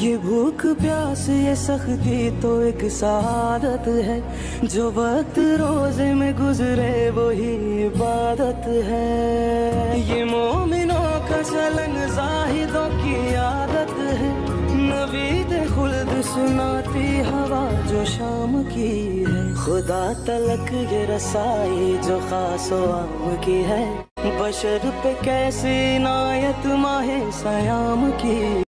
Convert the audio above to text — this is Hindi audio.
ये भूख प्यास, ये सख्ती तो एक सादत है। जो वक्त रोज़े में गुजरे, वही इबादत है। ये मोमिनों का चलन जाहिदों की आदत है। नवीद खुल्द सुनाती हवा जो शाम की है। खुदा तलक ये रसाई जो खास आम की है। बशर पे कैसी नायत माहे सयाम की